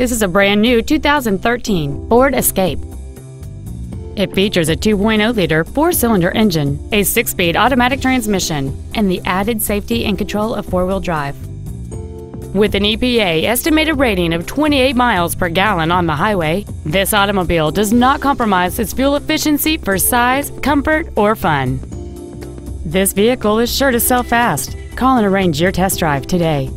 This is a brand new 2013 Ford Escape. It features a 2.0-liter four-cylinder engine, a six-speed automatic transmission, and the added safety and control of four-wheel drive. With an EPA estimated rating of 28 miles per gallon on the highway, this automobile does not compromise its fuel efficiency for size, comfort, or fun. This vehicle is sure to sell fast. Call and arrange your test drive today.